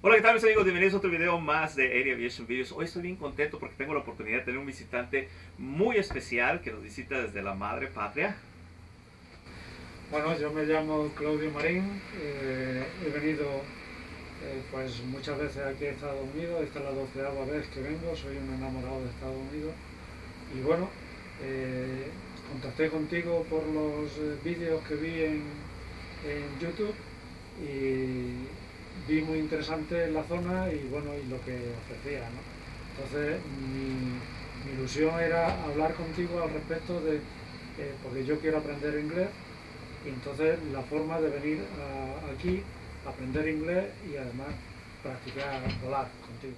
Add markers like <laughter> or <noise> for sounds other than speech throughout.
Hola, ¿qué tal mis amigos? Bienvenidos a otro video más de Area Aviation Videos. Hoy estoy bien contento porque tengo la oportunidad de tener un visitante muy especial que nos visita desde la madre patria. Bueno, yo me llamo Claudio Marín, eh, he venido eh, pues muchas veces aquí a Estados Unidos, esta es la doceava vez que vengo, soy un enamorado de Estados Unidos y bueno, eh, contacté contigo por los vídeos que vi en, en YouTube y vi muy interesante la zona y bueno, y lo que ofrecía, ¿no? Entonces mi, mi ilusión era hablar contigo al respecto de, eh, porque yo quiero aprender inglés y entonces la forma de venir a- aquí, aprender inglés y además practicar volar contigo.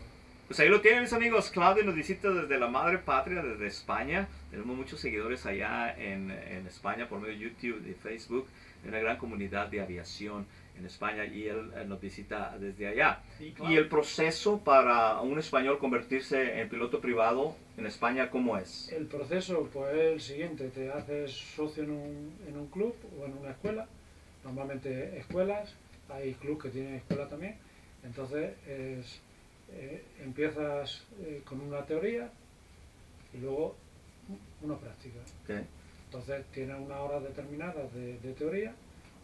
Pues ahí lo tienen mis amigos. Claudio nos visita desde la madre patria, desde España. Tenemos muchos seguidores allá en, en España por medio de YouTube y Facebook. Hay una gran comunidad de aviación en España y él, eh, nos visita desde allá. Y el proceso para un español convertirse en piloto privado en España, ¿cómo es? El proceso pues es el siguiente, te haces socio en un, en un club o en una escuela, normalmente escuelas, hay clubes que tienen escuela también, entonces es, eh, empiezas eh, con una teoría y luego una práctica. Entonces tienes una hora determinada de, de teoría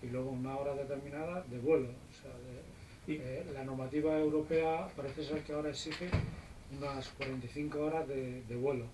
y luego una hora determinada de vuelo. O sea, de- Y- eh, la normativa europea parece ser que ahora exige unas 45 horas de, de vuelo.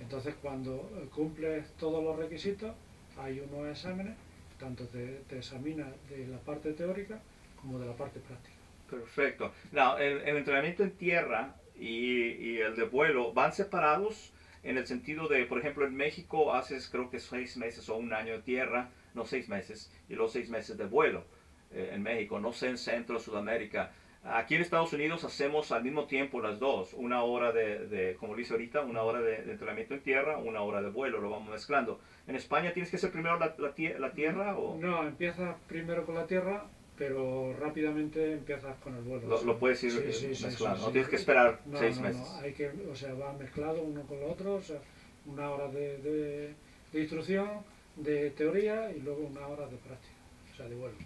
Entonces cuando eh, cumples todos los requisitos hay unos exámenes, tanto te, te examina de la parte teórica como de la parte práctica. Perfecto. Now, el, el entrenamiento en tierra y, y el de vuelo van separados en el sentido de, por ejemplo, en México haces creo que seis meses o un año de tierra, no seis meses, y los seis meses de vuelo eh, en México, no sé en Centro, Sudamérica. Aquí en Estados Unidos hacemos al mismo tiempo las dos, una hora de, de como lo hice ahorita, una hora de, de entrenamiento en tierra, una hora de vuelo, lo vamos mezclando. ¿En España tienes que hacer primero la, la tie- la tierra o No, empiezas primero con la tierra, pero rápidamente empiezas con el vuelo. lo, puedes ir Sí, sí, sí, mezclando? sí, no tienes que esperar No, seis no, meses. no, hay que, o sea, va mezclado uno con lo otro, o sea, una hora de, de- de instrucción, de teoría y luego una hora de práctica, o sea, de vuelo.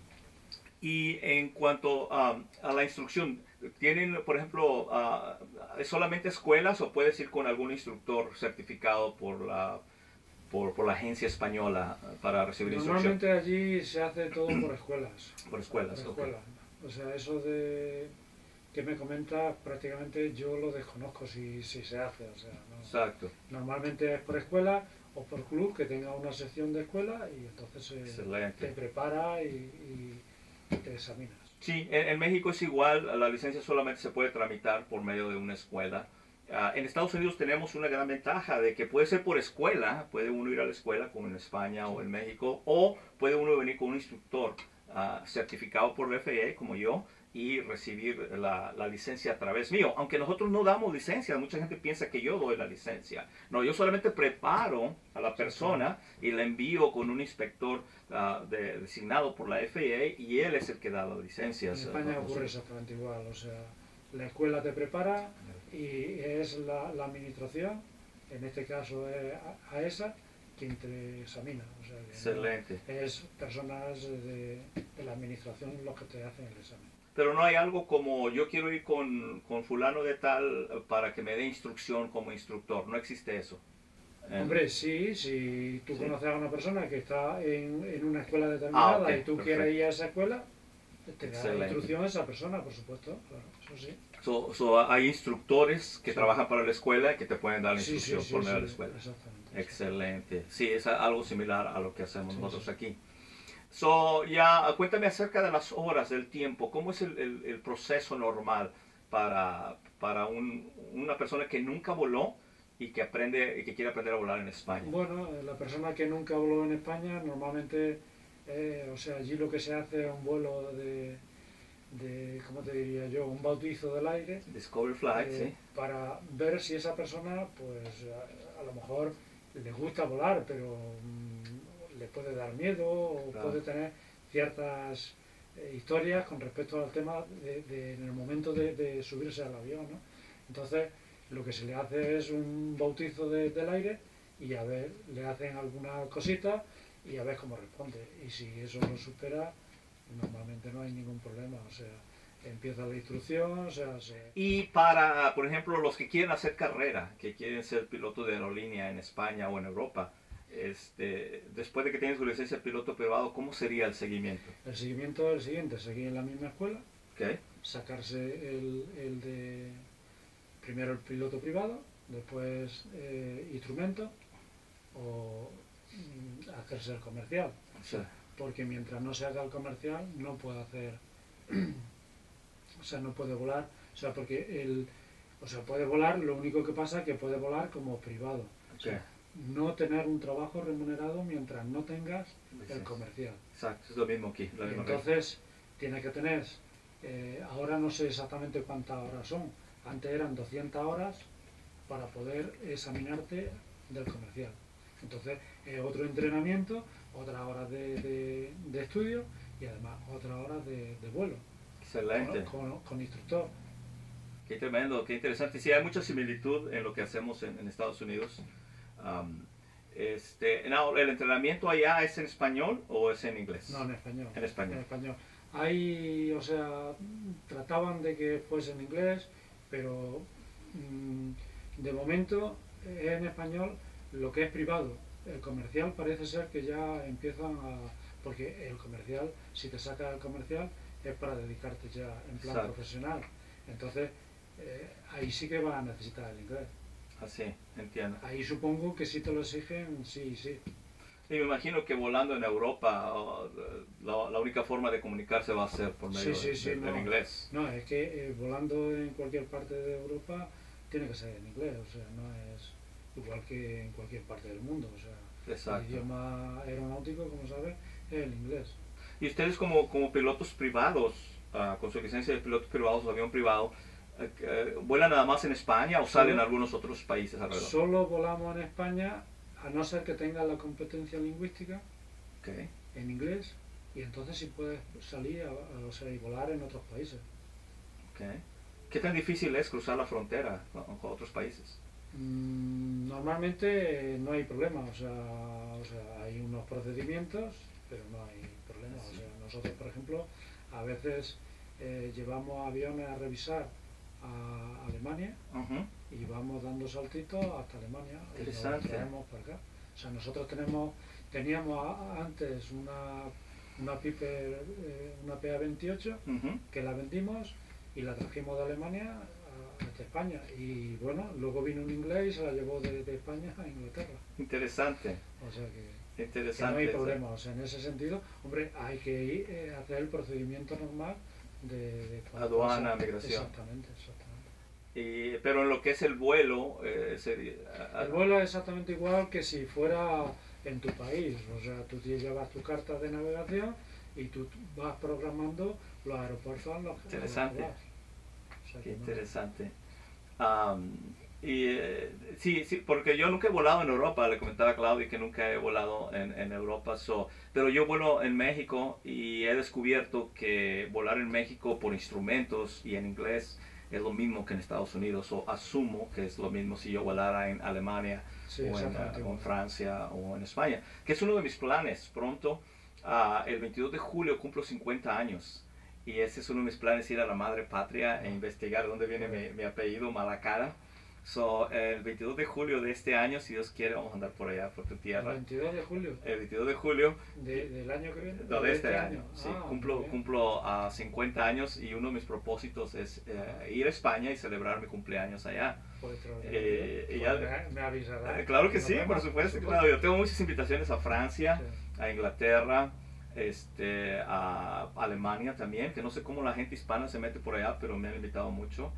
Y en cuanto a, a la instrucción, ¿tienen, por ejemplo, ah, solamente escuelas o puedes ir con algún instructor certificado por la, por, por la agencia española para recibir instrucción? Normalmente allí se hace todo por <clears throat> escuelas. Por escuelas, por escuelas. O sea, eso de que me comentas, prácticamente yo lo desconozco si, si se hace. O sea, no. Exacto, Normalmente es por escuela o por club que tenga una sección de escuela y entonces se, te prepara y, y te examinas. Sí, en, en México es igual, la licencia solamente se puede tramitar por medio de una escuela. Ah, en Estados Unidos tenemos una gran ventaja de que puede ser por escuela, puede uno ir a la escuela como en España o en México, o puede uno venir con un instructor ah, certificado por la FAA como yo y recibir la, la licencia a través mío. Aunque nosotros no damos licencia, mucha gente piensa que yo doy la licencia. No, yo solamente preparo a la persona y la envío con un inspector ah, de- designado por la FAA y él es el que da las En licencias. España ¿no? ocurre exactamente igual, o sea, la escuela te prepara y es la, la administración, en este caso es a- AESA, quien te examina. O sea, Excelente. es personas de, de la administración los que te hacen el examen. Pero no hay algo como yo quiero ir con, con fulano de tal para que me dé instrucción como instructor. No existe eso. Eh, Hombre, sí, si tú Sí. conoces a una persona que está en, en una escuela determinada Ah, y tú perfecto. quieres ir a esa escuela, te da Excelente. instrucción a esa persona, por supuesto, claro, eso sí. so- so hay instructores que Sí. trabajan para la escuela que te pueden dar la instrucción sí, por medio de la escuela. Exactamente. Excelente. Sí, es algo similar a lo que hacemos nosotros aquí. So, ya, cuéntame acerca de las horas, del tiempo. ¿Cómo es el, el- el proceso normal para, para un- una persona que nunca voló y que aprende y que quiere aprender a volar en España? Bueno, eh, la persona que nunca voló en España, normalmente, eh, o sea, allí lo que se hace es un vuelo de, de, ¿cómo te diría yo? Un bautizo del aire Discovery Flight, eh, sí. para ver si esa persona, pues, a, a lo mejor le gusta volar, pero mm, le puede dar miedo o Claro. puede tener ciertas eh, historias con respecto al tema de, de- en el momento de, de subirse al avión, ¿no? Entonces, lo que se le hace es un bautizo de- del aire y a ver, le hacen alguna cosita y a ver cómo responde. Y si eso lo supera, normalmente no hay ningún problema. O sea, empieza la instrucción, o sea, se- Y para, por ejemplo, los que quieren hacer carrera, que quieren ser piloto de aerolínea en España o en Europa, este, después de que tienes tu licencia de piloto privado, ¿cómo sería el seguimiento? el seguimiento es el siguiente, seguir en la misma escuela, sacarse el, el de primero el piloto privado, después eh, instrumento o mm, hacerse el comercial. Porque mientras no se haga el comercial no puede hacer <clears throat> o sea no puede volar o sea porque el o sea puede volar lo único que pasa es que puede volar como privado o sea, ok. No tener un trabajo remunerado mientras no tengas Sí. el comercial Exacto, es lo mismo aquí. Entonces tiene que tener eh, ahora no sé exactamente cuántas horas son antes eran 200 horas para poder examinarte del comercial entonces eh, otro entrenamiento otras horas de, de- de estudio y además otras horas de, de vuelo Excelente. con, con- con instructor Qué tremendo, qué interesante. Sí, hay mucha similitud en lo que hacemos en, en Estados Unidos. Am, este, no, ¿El entrenamiento allá es en español o es en inglés? no en español En español. en español hay o sea trataban de que fuese en inglés pero mm, de momento es en español lo que es privado el comercial parece ser que ya empiezan a porque el comercial si te sacas el comercial es para dedicarte ya en plan Exacto. profesional entonces eh, ahí sí que vas a necesitar el inglés Así, entiendo. ahí supongo que si te lo exigen sí sí Y me imagino que volando en Europa, la, la única forma de comunicarse va a ser por medio Sí, sí, de- sí, de- del no. inglés. No, es que eh, volando en cualquier parte de Europa tiene que ser en inglés, o sea, no es igual que en cualquier parte del mundo, o sea, el Exacto. idioma aeronáutico, como sabes, es el inglés. Y ustedes como, como pilotos privados, ah, con su licencia de pilotos privados avión privado, eh, ¿vuelan nada más en España o salen Solo- a algunos otros países alrededor? Solo volamos en España, a no ser que tengas la competencia lingüística en inglés, y entonces sí puedes salir a- a- o sea, y volar en otros países. ¿Qué tan difícil es cruzar la frontera con, con otros países? Mm, Normalmente no hay problema, o sea, o sea, hay unos procedimientos, pero no hay problema. O sea, nosotros, por ejemplo, a veces eh, llevamos aviones a revisar a Alemania y vamos dando saltitos hasta Alemania y Interesante. traemos para acá. O sea, nosotros tenemos, teníamos a- antes una, una Piper, eh, una PA28 Ujú. que la vendimos y la trajimos de Alemania a- hasta España. Y bueno, luego vino un inglés y se la llevó de, de España a Inglaterra. Interesante, O sea que, que no interesante. hay problema. O sea, en ese sentido, hombre, hay que ir eh, a hacer el procedimiento normal de, Aduana, pasa- migración. Exactamente, exactamente. Y, pero en lo que es el vuelo, eh, sería- El vuelo es exactamente igual que si fuera en tu país. O sea, tú llevas tu carta de navegación y tú vas programando los aeropuertos a los que Interesante. O sea, Qué que no- interesante. Am, y eh, sí, sí, porque yo nunca he volado en Europa, le comentaba a Claudia que nunca he volado en, en Europa, so, pero yo vuelo en México y he descubierto que volar en México por instrumentos y en inglés es lo mismo que en Estados Unidos, o asumo que es lo mismo si yo volara en Alemania Sí, o, en, ah, o en. Francia o en España, que es uno de mis planes. Pronto, ah, el 22 de julio cumplo 50 años y ese es uno de mis planes, ir a la madre patria e investigar dónde viene mi, mi apellido, Malacara. So, el 22 de julio de este año, si Dios quiere, vamos a andar por allá, por tu El tierra. 22 de julio El 22 de julio de- del año que viene. no, de este año, sí, Ah, cumplo, cumplo a 50 años y uno de mis propósitos es eh, ir a España y celebrar mi cumpleaños allá. Eh, y ya- me, me avisará. Eh, claro que sí, por supuesto, claro. Yo tengo muchas invitaciones a Francia, Sí. a Inglaterra, este, a Alemania también, que no sé cómo la gente hispana se mete por allá, pero me han invitado mucho.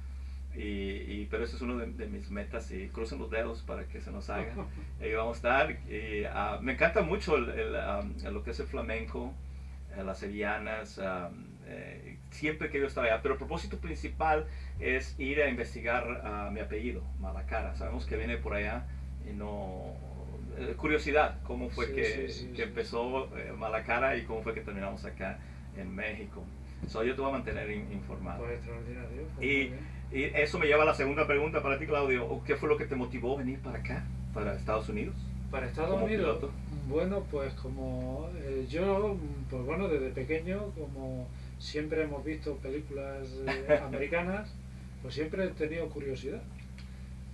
Y, y- pero eso es uno de, de mis metas y crucen los dedos para que se nos haga. <laughs> Ahí vamos a estar. Y, ah, me encanta mucho el, el, am, lo que es el flamenco, eh, las sevillanas. am, eh, siempre he querido estar allá, pero el propósito principal es ir a investigar ah, mi apellido, Malacara. Sabemos que viene por allá y no. eh, curiosidad, cómo fue Sí, que, sí, sí, que empezó eh, Malacara y cómo fue que terminamos acá en México. So, yo te voy a mantener in- informado. Pues extraordinario. pues Y-. Y eso me lleva a la segunda pregunta para ti, Claudio. ¿Qué fue lo que te motivó a venir para acá, para Estados Unidos? Para Estados como Unidos, piloto. bueno, pues como eh, yo, pues bueno, desde pequeño, como siempre hemos visto películas eh, <laughs> americanas, pues siempre he tenido curiosidad.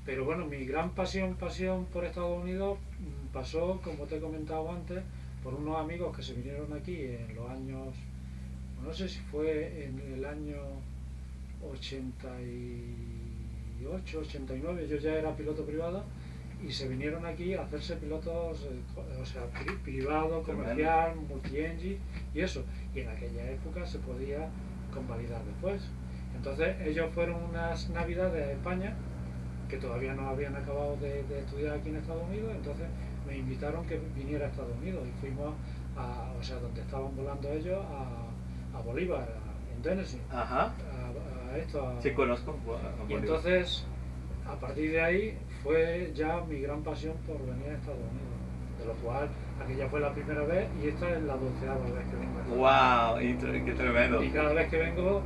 Pero bueno, mi gran pasión, pasión por Estados Unidos mm, pasó, como te he comentado antes, por unos amigos que se vinieron aquí en los años, no sé si fue en el año 88, 89, yo ya era piloto privado y se vinieron aquí a hacerse pilotos, eh, o sea, privado, comercial, multi-engine y eso. Y en aquella época se podía convalidar después. Entonces ellos fueron unas navidades a España que todavía no habían acabado de, estudiar aquí en Estados Unidos, entonces me invitaron que viniera a Estados Unidos y fuimos a, o sea, donde estaban volando ellos, a, Bolívar, en Tennessee. Ajá. A, esto. sí, conozco. y entonces, a partir de ahí, fue ya mi gran pasión por venir a Estados Unidos. De lo cual, aquella fue la primera vez y esta es la doceava vez que vengo. ¡Wow! ¡Qué tremendo! Y cada vez que vengo,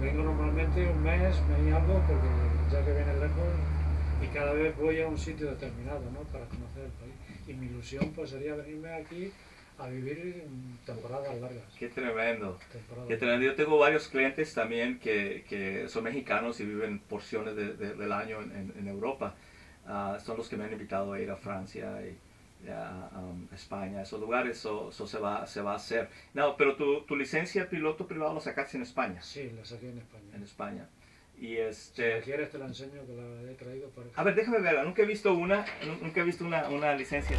vengo normalmente un mes, mes y algo, porque ya que viene lejos, y cada vez voy a un sitio determinado, ¿no? Para conocer el país. Y mi ilusión pues sería venirme aquí a vivir temporadas largas. Qué tremendo. Qué tremendo. Yo tengo varios clientes también que, que son mexicanos y viven porciones de, del año en, en Europa. Ah, son los que me han invitado a ir a Francia y a um, España, esos lugares, eso, se, va, se va a hacer. No, pero tu, tu licencia de piloto privado la sacaste en España. Sí, la saqué en España. En España. Y este... Si quieres te la enseño que la he traído por A ver, déjame verla. Nunca he visto una, nunca he visto una, una licencia.